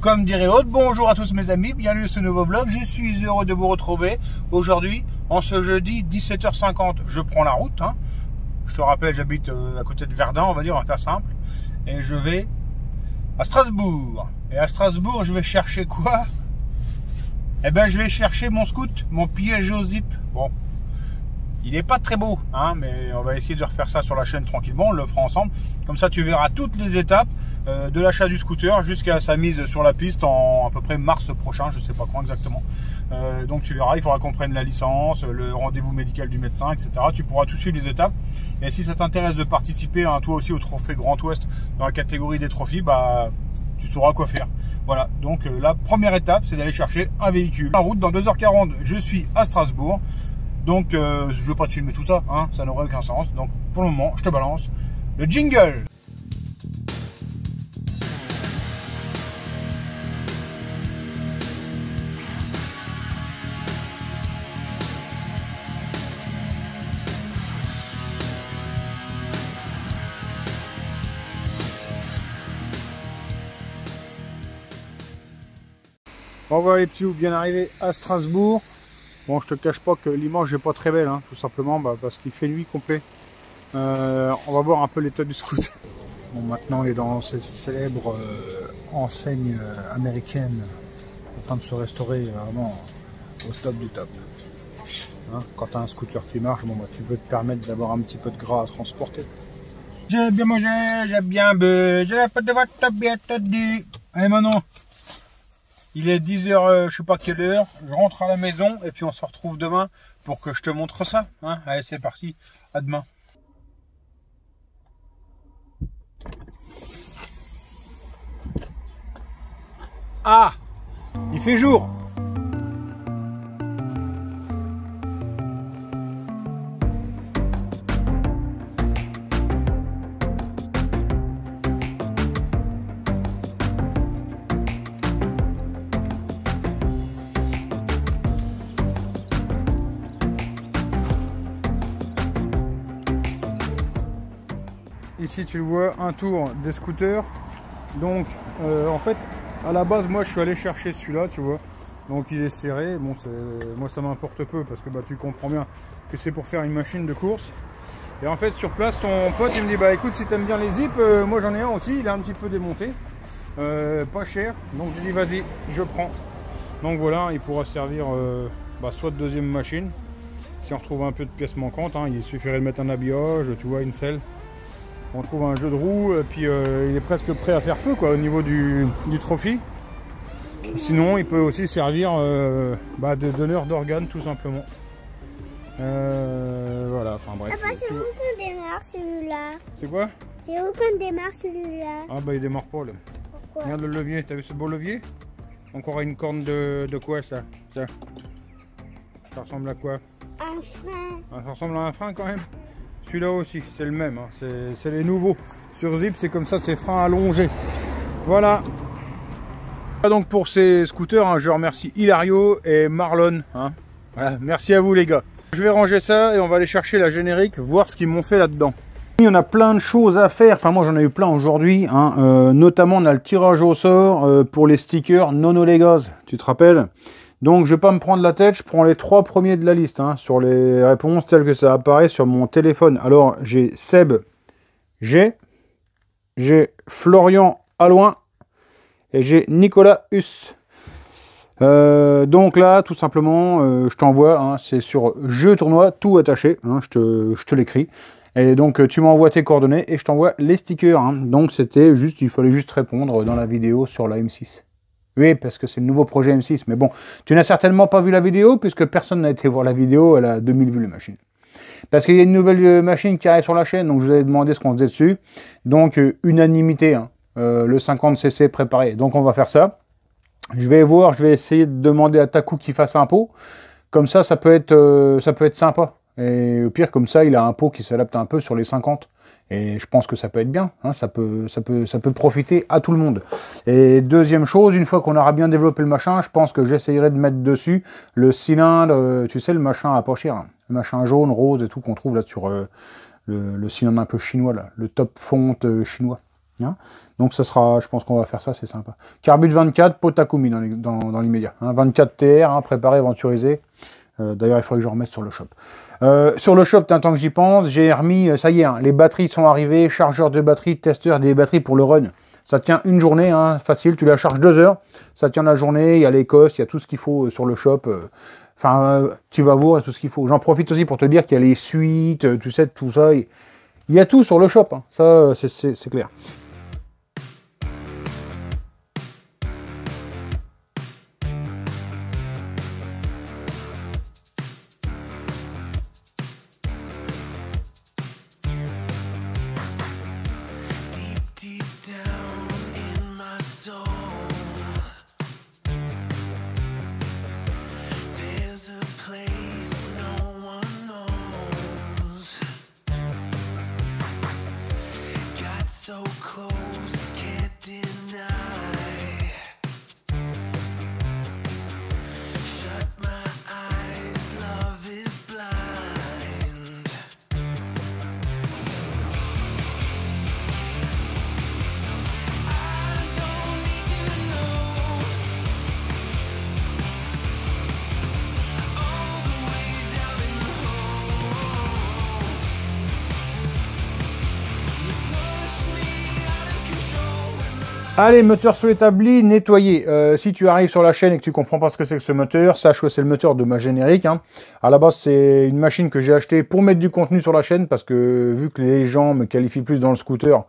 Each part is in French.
Comme dirait l'autre, bonjour à tous mes amis, bienvenue sur ce nouveau vlog. Je suis heureux de vous retrouver aujourd'hui, en ce jeudi 17h50. Je prends la route. Hein. Je te rappelle, j'habite euh, à côté de Verdun, on va dire, on va faire simple. Et je vais à Strasbourg. Et à Strasbourg, je vais chercher quoi? Eh ben, je vais chercher mon scout, mon au zip. Bon, il n'est pas très beau, hein, mais on va essayer de refaire ça sur la chaîne tranquillement, on le fera ensemble. Comme ça, tu verras toutes les étapes euh, de l'achat du scooter jusqu'à sa mise sur la piste en à peu près mars prochain, je sais pas quand exactement. Euh, donc tu verras, il faudra qu'on prenne la licence, le rendez-vous médical du médecin, etc. Tu pourras tout suivre les étapes. Et si ça t'intéresse de participer, hein, toi aussi, au Trophée Grand Ouest dans la catégorie des trophées, bah tu sauras quoi faire. Voilà, donc euh, la première étape, c'est d'aller chercher un véhicule. En route, dans 2h40, je suis à Strasbourg. Donc, euh, je ne veux pas te filmer tout ça, hein, ça n'aurait aucun sens. Donc, pour le moment, je te balance le jingle. Bon voilà les petits bien arrivé à Strasbourg. Bon, je te cache pas que l'image n'est pas très belle, hein, tout simplement bah, parce qu'il fait nuit complet. Euh, on va voir un peu l'état du scout. Bon, maintenant, il est dans cette célèbre euh, enseigne euh, américaine, en train de se restaurer vraiment au top du top. Hein, quand tu as un scooter qui marche, bon, bah, tu peux te permettre d'avoir un petit peu de gras à transporter. J'ai bien mangé, j'ai bien bu, j'ai la pote de votre bien dit. Allez, maintenant. Il est 10h, euh, je sais pas quelle heure. Je rentre à la maison et puis on se retrouve demain pour que je te montre ça. Hein. Allez, c'est parti. À demain. Ah Il fait jour Ici tu le vois, un tour des scooters. Donc euh, en fait à la base moi je suis allé chercher celui-là tu vois. Donc il est serré. Bon moi ça m'importe peu parce que bah tu comprends bien que c'est pour faire une machine de course. Et en fait sur place ton pote il me dit bah écoute si t'aimes bien les zips, euh, moi j'en ai un aussi, il est un petit peu démonté. Euh, pas cher. Donc je dis vas-y, je prends. Donc voilà, il pourra servir bah, soit de deuxième machine. Si on retrouve un peu de pièces manquantes, hein, il suffirait de mettre un habillage, tu vois, une selle on trouve un jeu de roue et puis euh, il est presque prêt à faire feu quoi au niveau du, du trophy. Sinon il peut aussi servir euh, bah, de donneur d'organes tout simplement. Euh, voilà, enfin bref. Ah bah c'est où qu'on démarre celui-là C'est quoi? C'est où qu'on démarre celui-là Ah bah il démarre pas là. Pourquoi? Regarde le levier, t'as vu ce beau levier? Encore une corne de, de quoi ça? Ça Ça ressemble à quoi? Un frein. Ah, Ça ressemble à un frein quand même? Celui-là aussi, c'est le même, hein. c'est les nouveaux. Sur Zip, c'est comme ça, c'est frein allongé. Voilà. Donc pour ces scooters, hein, je remercie Hilario et Marlon. Hein. Voilà, merci à vous les gars. Je vais ranger ça et on va aller chercher la générique, voir ce qu'ils m'ont fait là-dedans. Il y en a plein de choses à faire, enfin moi j'en ai eu plein aujourd'hui, euh, notamment on a le tirage au sort euh, pour les stickers Nono Legos, tu te rappelles? Donc je vais pas me prendre la tête, je prends les trois premiers de la liste hein, sur les réponses telles que ça apparaît sur mon téléphone. Alors j'ai Seb G, j'ai Florian Alouin et j'ai Nicolas Hus. Euh, donc là, tout simplement, euh, je t'envoie, hein, c'est sur jeu tournoi, tout attaché, hein, je te, je te l'écris. Et donc tu m'envoies tes coordonnées et je t'envoie les stickers. Donc c'était juste, il fallait juste répondre dans la vidéo sur la M6. Oui, parce que c'est le nouveau projet M6. Mais bon, tu n'as certainement pas vu la vidéo, puisque personne n'a été voir la vidéo, elle a 2000 vues la machine. Parce qu'il y a une nouvelle euh, machine qui arrive sur la chaîne, donc je vous avais demandé ce qu'on faisait dessus. Donc, euh, unanimité, hein, euh, le 50cc préparé. Donc on va faire ça. Je vais voir, je vais essayer de demander à Taku qu'il fasse un pot. Comme ça, ça peut être, ça peut être sympa. Et au pire, comme ça, il a un pot qui s'adapte un peu sur les 50. Et je pense que ça peut être bien, hein, ça, peut, ça, peut, ça peut profiter à tout le monde. Et deuxième chose, une fois qu'on aura bien développé le machin, je pense que j'essayerai de mettre dessus le cylindre, euh, tu sais, le machin à pas cher, hein. le machin jaune, rose et tout qu'on trouve là sur euh, le, cylindre un peu chinois, là, le top fonte euh, chinois. Hein. Donc ça sera, je pense qu'on va faire ça, c'est sympa. Carbut 24, Potakumi dans, l'immédiat. 24 TR, préparé, aventurisé. Euh, d'ailleurs, il faudrait que je remette sur le shop. Euh, sur le shop, tant que j'y pense, j'ai remis, euh, ça y est, hein, les batteries sont arrivées, chargeur de batterie, testeur des batteries pour le run. Ça tient une journée, facile, tu la charges deux heures, ça tient la journée, il y a l'Écosse, il y a tout ce qu'il faut sur le shop. Enfin, tu vas voir tout ce qu'il faut. J'en profite aussi pour te dire qu'il y a les suites, tu sais, tout ça. Il y a tout sur le shop, ça c'est clair. Allez, moteur sur l'établi, nettoyé. Euh, si tu arrives sur la chaîne et que tu comprends pas ce que c'est que ce moteur, sache que c'est le moteur de ma générique. Hein. À la base, c'est une machine que j'ai achetée pour mettre du contenu sur la chaîne parce que vu que les gens me qualifient plus dans le scooter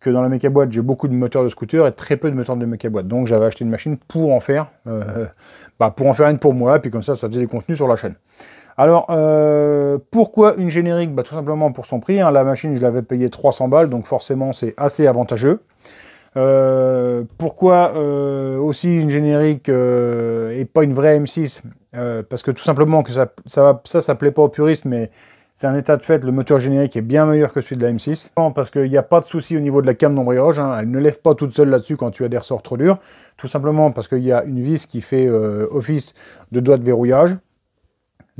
que dans la méca boîte, j'ai beaucoup de moteurs de scooter et très peu de moteurs de méca boîte. Donc j'avais acheté une machine pour en faire, euh, bah, pour en faire une pour moi, puis comme ça, ça faisait des contenus sur la chaîne. Alors, euh, pourquoi une générique? Bah, Tout simplement pour son prix. Hein. La machine, je l'avais payé 300 balles, donc forcément, c'est assez avantageux. Euh, pourquoi euh, aussi une générique euh, et pas une vraie M6 Parce que tout simplement que ça, ça, ça, plaît pas aux puristes, mais c'est un état de fait, le moteur générique est bien meilleur que celui de la M6. Parce qu'il n'y a pas de souci au niveau de la cam d'embrayage, hein. elle ne lève pas toute seule là-dessus quand tu as des ressorts trop durs. Tout simplement parce qu'il y a une vis qui fait office de doigt de verrouillage.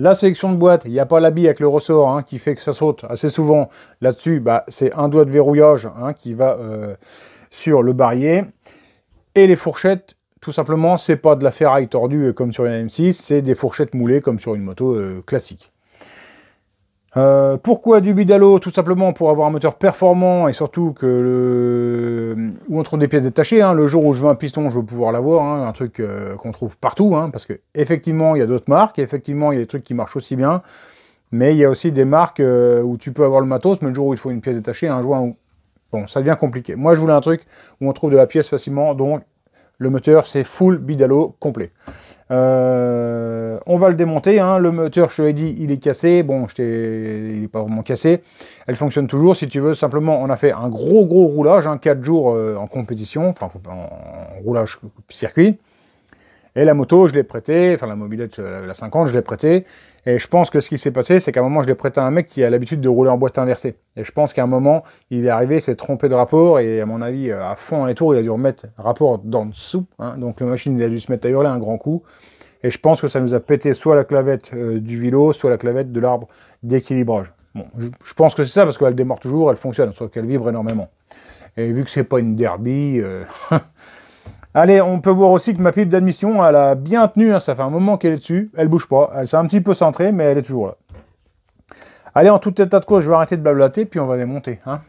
La sélection de boîte, il n'y a pas la bille avec le ressort hein, qui fait que ça saute assez souvent. Là-dessus, bah, c'est un doigt de verrouillage hein, qui va sur le barillet. Et les fourchettes, tout simplement, c'est pas de la ferraille tordue comme sur une M6, c'est des fourchettes moulées comme sur une moto euh, classique. Euh, pourquoi du bidalo? Tout simplement pour avoir un moteur performant et surtout que le... où on des pièces détachées. Hein. Le jour où je veux un piston, je veux pouvoir l'avoir, hein. un truc euh, qu'on trouve partout, hein, parce que effectivement il y a d'autres marques, effectivement il y a des trucs qui marchent aussi bien, mais il y a aussi des marques où tu peux avoir le matos, mais le jour où il faut une pièce détachée, un joint Bon, ça devient compliqué. Moi, je voulais un truc où on trouve de la pièce facilement, donc le moteur, c'est full bidalo complet. Euh, on va le démonter. Hein. Le moteur, je te l'ai dit, il est cassé. Bon, je il n'est pas vraiment cassé. Elle fonctionne toujours. Si tu veux, simplement, on a fait un gros, gros roulage, hein, 4 jours euh, en compétition, enfin, en roulage circuit. Et la moto, je l'ai prêtée, enfin la mobilette, euh, la 50, je l'ai prêtée. Et je pense que ce qui s'est passé, c'est qu'à un moment, je l'ai prêté à un mec qui a l'habitude de rouler en boîte inversée. Et je pense qu'à un moment, il est arrivé, s'est trompé de rapport, et à mon avis, à fond et tour, il a dû remettre rapport dans dessous. Hein. Donc la machine, il a dû se mettre à hurler un grand coup. Et je pense que ça nous a pété soit la clavette euh, du vélo, soit la clavette de l'arbre d'équilibrage. Bon, je, pense que c'est ça, parce qu'elle démarre toujours, elle fonctionne, sauf qu'elle vibre énormément. Et vu que c'est pas une derby, euh, Allez, on peut voir aussi que ma pipe d'admission, elle a bien tenu, hein, ça fait un moment qu'elle est dessus, elle bouge pas, elle s'est un petit peu centrée, mais elle est toujours là. Allez, en tout état de cause, je vais arrêter de blablater, puis on va démonter. Hein.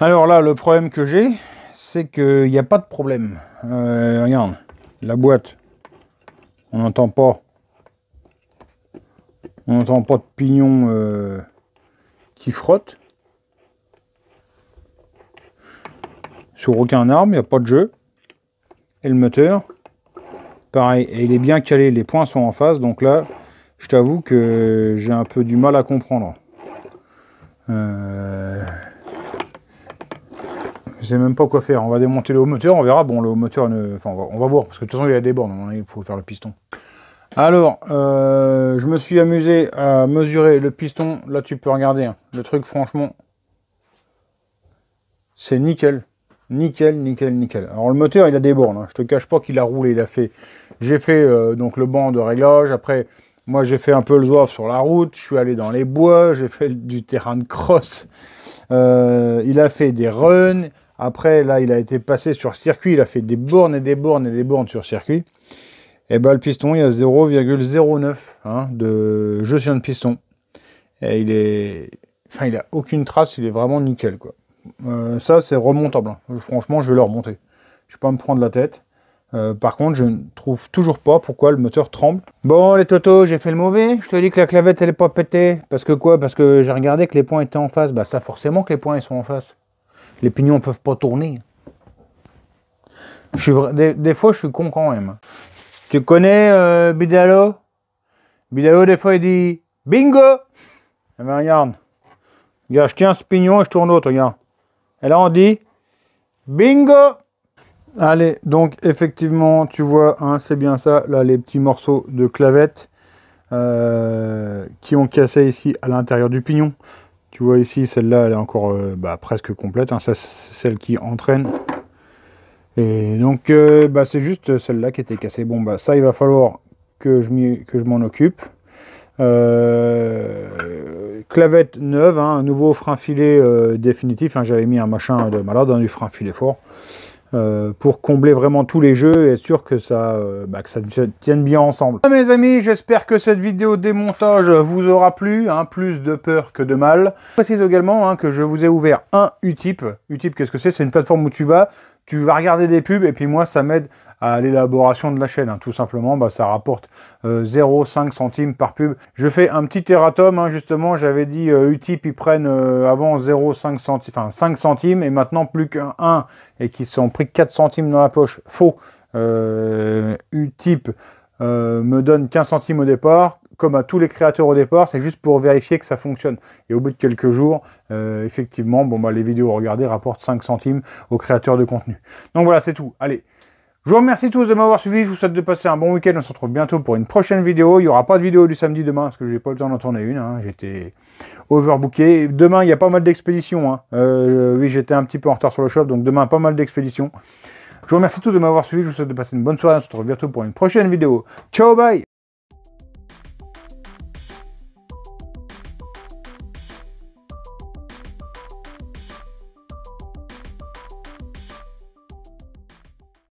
Alors là, le problème que j'ai, c'est qu'il n'y a pas de problème. Euh, regarde la boîte, on n'entend pas, on n'entend pas de pignon euh, qui frotte. Sur aucun arbre, il n'y a pas de jeu. Et le moteur, pareil, et il est bien calé, les points sont en face, donc là, je t'avoue que j'ai un peu du mal à comprendre. Euh, je sais même pas quoi faire. On va démonter le haut moteur, on verra. Bon, le haut moteur, enfin, on va, voir, parce que de toute façon, il a des bornes. Il faut faire le piston. Alors, euh, je me suis amusé à mesurer le piston. Là, tu peux regarder. Hein. Le truc, franchement, c'est nickel. nickel, nickel, nickel. Alors le moteur, il a des bornes. Hein. Je te cache pas qu'il a roulé. Il a fait. J'ai fait euh, donc le banc de réglage. Après, moi, j'ai fait un peu le zouave sur la route. Je suis allé dans les bois. J'ai fait du terrain de cross. Euh, il a fait des runs. Après, là, il a été passé sur circuit. Il a fait des bornes et des bornes et des bornes sur circuit. Et ben le piston, il y a 0,09 hein, de gestion de piston. Et il est. Enfin, il a aucune trace. Il est vraiment nickel. Euh, ça, c'est remontable. Hein. Franchement, je vais le remonter. Je vais pas me prendre la tête. Euh, par contre, je ne trouve toujours pas pourquoi le moteur tremble. Bon, les totos, j'ai fait le mauvais. Je te dis que la clavette, elle est pas pétée. Parce que quoi? Parce que j'ai regardé que les points étaient en face. Bah, ça, forcément que les points, ils sont en face. Les pignons peuvent pas tourner. Je suis des, fois, je suis con quand même. Tu connais euh, Bidalo? Bidalo, des fois, il dit Bingo eh ben, regarde. Regarde, je tiens ce pignon et je tourne l'autre, regarde. Et là, on dit bingo Allez, donc effectivement, tu vois, hein, c'est bien ça, là, les petits morceaux de clavette euh, qui ont cassé ici à l'intérieur du pignon. Tu vois ici, celle-là, elle est encore euh, bah, presque complète. Hein, ça, c'est celle qui entraîne. Et donc, euh, bah, c'est juste celle-là qui était cassée. Bon, bah, ça, il va falloir que je m'en occupe. Euh, clavette neuve, hein, un nouveau frein filet définitif. Hein, j'avais mis un machin de malade, du frein filet fort. Euh, pour combler vraiment tous les jeux et être sûr que ça, bah, que ça tienne bien ensemble. Mes amis, j'espère que cette vidéo démontage vous aura plu, hein, plus de peur que de mal. Je précise également que je vous ai ouvert un Utip. Utip, qu'est-ce que c'est? C'est une plateforme où tu vas, tu vas regarder des pubs et puis moi, ça m'aide à l'élaboration de la chaîne. Hein. Tout simplement, bah, ça rapporte 0,5 euh, centimes par pub. Je fais un petit erratum, hein, justement, j'avais dit euh, Utip, ils prennent euh, avant 0,5 centimes, enfin 5 centimes, et maintenant plus qu'un 1, et qui sont pris 4 centimes dans la poche. Faux. Utip me donne 15 centimes au départ, comme à tous les créateurs au départ, c'est juste pour vérifier que ça fonctionne. Et au bout de quelques jours, effectivement, bon, bah, les vidéos regardées rapportent 5 centimes aux créateurs de contenu. Donc voilà, c'est tout. Allez, je vous remercie tous de m'avoir suivi. Je vous souhaite de passer un bon week-end. On se retrouve bientôt pour une prochaine vidéo. Il n'y aura pas de vidéo du samedi demain parce que j'ai pas le temps d'en tourner une. Hein. J'étais overbooké. Demain, il y a pas mal d'expéditions. Hein. Euh, oui, j'étais un petit peu en retard sur le shop. Donc demain, pas mal d'expéditions. Je vous remercie tous de m'avoir suivi. Je vous souhaite de passer une bonne soirée. On se retrouve bientôt pour une prochaine vidéo. Ciao, bye